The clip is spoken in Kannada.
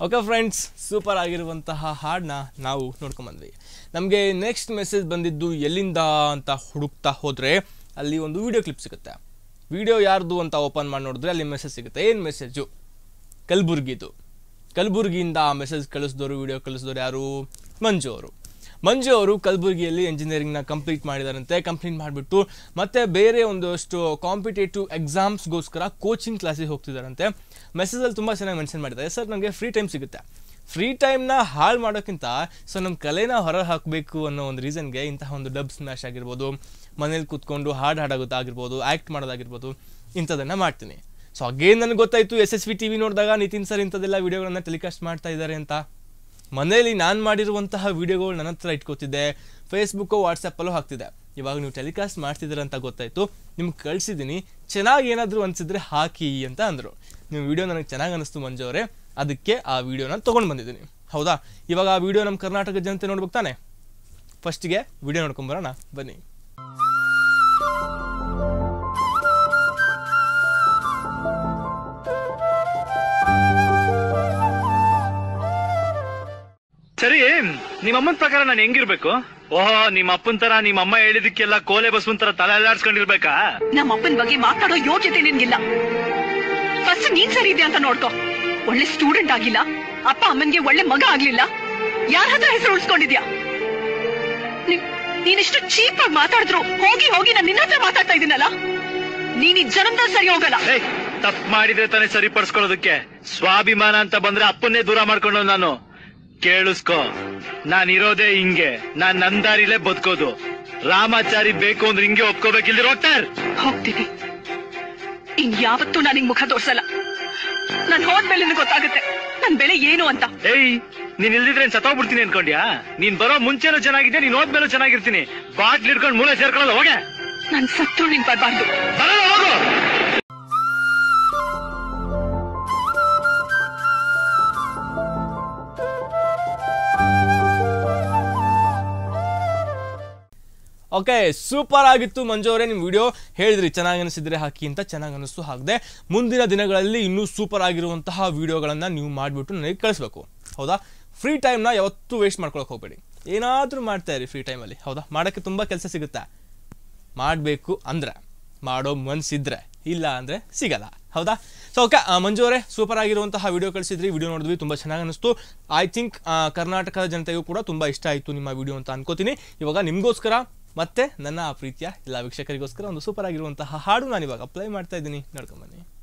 ಓಕೆ ಫ್ರೆಂಡ್ಸ್ ಸೂಪರ್ ಆಗಿರುವಂತಹ ಹಾಡನ್ನ ನಾವು ನೋಡ್ಕೊಂಬಂದ್ವಿ ನಮಗೆ ನೆಕ್ಸ್ಟ್ ಮೆಸೇಜ್ ಬಂದಿದ್ದು ಎಲ್ಲಿಂದ ಅಂತ ಹುಡುಕ್ತಾ ಹೋದರೆ ಅಲ್ಲಿ ಒಂದು ವಿಡಿಯೋ ಕ್ಲಿಪ್ ಸಿಗುತ್ತೆ. ವಿಡಿಯೋ ಯಾರ್ದು ಅಂತ ಓಪನ್ ಮಾಡಿ ನೋಡಿದ್ರೆ ಅಲ್ಲಿ ಮೆಸೇಜ್ ಸಿಗುತ್ತೆ. ಏನು ಮೆಸೇಜು ಕಲಬುರ್ಗಿದು. ಕಲಬುರ್ಗಿಯಿಂದ ಆ ಮೆಸೇಜ್ ಕಳಿಸಿದವರು ವಿಡಿಯೋ ಕಳಿಸಿದವರು ಯಾರು? ಮಂಜು ಅವರು. ಮಂಜು ಅವರು ಕಲಬುರಗಿಯಲ್ಲಿ ಇಂಜಿನಿಯರಿಂಗ್ನ ಕಂಪ್ಲೀಟ್ ಮಾಡಿದಾರಂತೆ. ಕಂಪ್ಲೀಟ್ ಮಾಡಿಬಿಟ್ಟು ಮತ್ತೆ ಬೇರೆ ಒಂದಷ್ಟು ಕಾಂಪಿಟೇಟಿವ್ ಎಕ್ಸಾಮ್ಸ್ಗೋಸ್ಕರ ಕೋಚಿಂಗ್ ಕ್ಲಾಸಿಗೆ ಹೋಗ್ತಿದ್ದಾರಂತೆ ಮೆಸೇಜಲ್ಲಿ ತುಂಬ ಚೆನ್ನಾಗಿ ಮೆನ್ಷನ್ ಮಾಡಿದ್ದಾರೆ. ಸರ್ ನನಗೆ ಫ್ರೀ ಟೈಮ್ ಸಿಗುತ್ತೆ. ಫ್ರೀ ಟೈಮ್ನ ಹಾಳು ಮಾಡೋಕ್ಕಿಂತ ಸೊ ನಮ್ಮ ಕಲೆನ ಹೊರ ಹಾಕಬೇಕು ಅನ್ನೋ ಒಂದು ರೀಸನ್ಗೆ ಇಂತಹ ಒಂದು ಡಬ್ ಸ್ಮ್ಯಾಶ್ ಆಗಿರ್ಬೋದು, ಮನೇಲಿ ಕೂತ್ಕೊಂಡು ಹಾಡು ಹಾಡೋದಾಗಿರ್ಬೋದು ಆ್ಯಕ್ಟ್ ಮಾಡೋದಾಗಿರ್ಬೋದು, ಇಂಥದ್ದನ್ನು ಮಾಡ್ತೀನಿ. ಸೊ ಅಗೇನ್ ನನಗೆ ಗೊತ್ತಾಯಿತು S S V T V ನೋಡಿದಾಗ ನಿತಿನ್ ಸರ್ ಇಂಥದ್ದೆಲ್ಲ ವೀಡಿಯೋಗಳನ್ನು ಟೆಲಿಕಾಸ್ಟ್ ಮಾಡ್ತಾ ಇದ್ದಾರೆ ಅಂತ. ಮನೆಯಲ್ಲಿ ನಾನು ಮಾಡಿರುವಂತಹ ವೀಡಿಯೋಗಳು ನನ್ನ ಹತ್ರ ಇಟ್ಕೋತಿದ್ದೆ. ಫೇಸ್ಬುಕ್ಕು ವಾಟ್ಸಪ್ಪಲ್ಲೂ ಹಾಕ್ತಿದ್ದೆ. ಇವಾಗ ನೀವು ಟೆಲಿಕಾಸ್ಟ್ ಮಾಡ್ತಿದ್ದೀರ ಅಂತ ಗೊತ್ತಾಯಿತು. ನಿಮ್ಗೆ ಕಳಿಸಿದ್ದೀನಿ. ಚೆನ್ನಾಗಿ ಏನಾದರೂ ಅನಿಸಿದ್ರೆ ಹಾಕಿ ಅಂತ ಅಂದರು. ನಿಮ್ಮ ವಿಡಿಯೋ ನನಗೆ ಚೆನ್ನಾಗಿ ಅನಿಸ್ತು ಮಂಜು ಅವರೇ. ಅದಕ್ಕೆ ಆ ವಿಡಿಯೋನ ತೊಗೊಂಡು ಬಂದಿದ್ದೀನಿ. ಹೌದಾ? ಇವಾಗ ಆ ವಿಡಿಯೋ ನಮ್ಮ ಕರ್ನಾಟಕ ಜನತೆ ನೋಡ್ಬೇಕು ತಾನೆ? ಫಸ್ಟಿಗೆ ವಿಡಿಯೋ ನೋಡ್ಕೊಂಬರೋಣ ಬನ್ನಿ. ಸರಿ ನಿಮ್ಮಮ್ಮನ ಪ್ರಕಾರ ನಾನು ಹೆಂಗಿರ್ಬೇಕು? ಓಹ್ ನಿಮ್ಮ ಅಪ್ಪನ ತರ ನಿಮ್ಮ ಅಮ್ಮ ಹೇಳಿದಕ್ಕೆಲ್ಲ ಕೋಲೆ ಬಸ್ವನ್ ತರ ತಲೆ ಅಲ್ಲಾಡ್ಸ್ಕೊಂಡಿರ್ಬೇಕಾ? ನಮ್ಮ ಅಪ್ಪನ ಬಗ್ಗೆ ಮಾತಾಡೋ ಯೋಗ್ಯತೆ ನಿನ್ಗಿಲ್ಲ. ಫಸ್ಟ್ ನೀನ್ ಸರಿ ಇದೆ ಅಂತ ನೋಡ್ಕೋ. ಒಳ್ಳೆ ಸ್ಟೂಡೆಂಟ್ ಆಗಿಲ್ಲ. ಅಪ್ಪ ಅಮ್ಮನ್ಗೆ ಒಳ್ಳೆ ಮಗ ಆಗ್ಲಿಲ್ಲ. ಯಾರ ಹತ್ರ ಹೆಸರು ಉಳಿಸ್ಕೊಂಡಿದ್ಯಾ? ನೀನ್- ನೀನಿಷ್ಟು ಚೀಪ್ ಆಗಿ ಮಾತಾಡಿದ್ರು ಹೋಗಿ ಹೋಗಿ ನಾನು ನಿನ್ನ ಹತ್ರ ಮಾತಾಡ್ತಾ ಇದ್ದೀನಲ್ಲ? ನೀನ್ ಈ ಜನ್ಮದಲ್ಲಿ ಸರಿ ಹೋಗಲ್ಲ. ತಪ್ಪು ಮಾಡಿದ್ರೆ ತಾನೇ ಸರಿಪಡಿಸ್ಕೊಳ್ಳೋದಕ್ಕೆ. ಸ್ವಾಭಿಮಾನ ಅಂತ ಬಂದ್ರೆ ಅಪ್ಪನ್ನೇ ದೂರ ಮಾಡ್ಕೊಂಡು ನಾನು. ಕೇಳಿಸ್ಕೊ. ನಾನ್ ಇರೋದೇ ಹಿಂಗೆ. ನಾನ್ ನಂದಾರಿಲೇ ಬದುಕೋದು. ರಾಮಾಚಾರಿ ಬೇಕು ಅಂದ್ರೆ ಹಿಂಗೆ ಒಪ್ಕೋಬೇಕಿಲ್ಲ ಡಾಕ್ಟರ್ ಹೋಗ್ತೀನಿ. ಇನ್ ಯಾವತ್ತೂ ನಾನು ಹಿಂಗ್ ಮುಖ ತೋರ್ಸಲ್ಲ. ನಾನ್ ಹೋದ್ಮೇಲೆ ನಿನಗ್ ಗೊತ್ತಾಗುತ್ತೆ. ನನ್ ಬೆಳೆ ಏನು ಅಂತ. ಏಯ್ ನೀನ್ ಇಲ್ದಿದ್ರೆ ಸತ್ತೋಗ್ಬಿಡ್ತೀನಿ ಅನ್ಕೊಂಡ್ಯಾ? ನೀನ್ ಬರೋ ಮುಂಚೆನೂ ಚೆನ್ನಾಗಿದ್ದೆ ನೀನ್ ಹೋದ್ಮೇಲೂ ಚೆನ್ನಾಗಿರ್ತೀನಿ. ಬಾಟ್ಲಿ ಹಿಡ್ಕೊಂಡು ಮೂಲೆ ಸೇರ್ಕೊಳ್ಳಲ್ಲ ಹೋಗೆ. ನನ್ ಸತ್ರು ನಿನ್ ಬರ್ಬಾರ್ದು. ಬರಲ್ಲ ಹೋಗು. ಓಕೆ ಸೂಪರ್ ಆಗಿತ್ತು ಮಂಜು ಅವರೇ ನಿಮ್ಮ ವಿಡಿಯೋ ಹೇಳಿದ್ರಿ, ಚೆನ್ನಾಗಿ ಅನಿಸಿದ್ರೆ ಹಾಕಿ ಅಂತ ಚೆನ್ನಾಗಿ ಅನಿಸ್ತು ಹಾಕದೆ ಮುಂದಿನ ದಿನಗಳಲ್ಲಿ ಇನ್ನೂ ಸೂಪರ್ ಆಗಿರುವಂತಹ ವಿಡಿಯೋಗಳನ್ನು ನೀವು ಮಾಡಿಬಿಟ್ಟು ನನಗೆ ಕಳಿಸ್ಬೇಕು. ಹೌದಾ? ಫ್ರೀ ಟೈಮ್ನ ಯಾವತ್ತೂ ವೇಸ್ಟ್ ಮಾಡ್ಕೊಳಕ್ಕೆ ಹೋಗಬೇಡಿ. ಏನಾದರೂ ಮಾಡ್ತಾ ಇರಿ ಫ್ರೀ ಟೈಮಲ್ಲಿ ಹೌದಾ? ಮಾಡೋಕ್ಕೆ ತುಂಬ ಕೆಲಸ ಸಿಗುತ್ತೆ? ಮಾಡಬೇಕು ಅಂದ್ರೆ, ಮಾಡೋ ಮನ್ಸಿದ್ರೆ, ಇಲ್ಲ ಅಂದರೆ ಸಿಗಲ್ಲ, ಹೌದಾ? ಸೊ ಓಕೆ ಮಂಜು ಅವರೇ ಸೂಪರ್ ಆಗಿರುವಂತಹ ವಿಡಿಯೋ ಕಳಿಸಿದ್ರಿ ವಿಡಿಯೋ ನೋಡಿದ್ವಿ, ತುಂಬ ಚೆನ್ನಾಗಿ ಅನಿಸ್ತು. ಐ ಥಿಂಕ್ ಕರ್ನಾಟಕದ ಜನತೆಗೂ ಕೂಡ ತುಂಬ ಇಷ್ಟ ಆಯಿತು ನಿಮ್ಮ ವಿಡಿಯೋ ಅಂತ ಅನ್ಕೋತೀನಿ. ಇವಾಗ ನಿಮಗೋಸ್ಕರ ಮತ್ತೆ ನನ್ನ ಪ್ರೀತಿಯ ಎಲ್ಲ ವೀಕ್ಷಕರಿಗೋಸ್ಕರ ಒಂದು ಸೂಪರ್ ಆಗಿರುವಂತಹ ಹಾಡು ನಾನು ಇವಾಗ ಅಪ್ಲೈ ಮಾಡ್ತಾ ಇದ್ದೀನಿ. ನೋಡ್ಕೊಂಬನ್ನಿ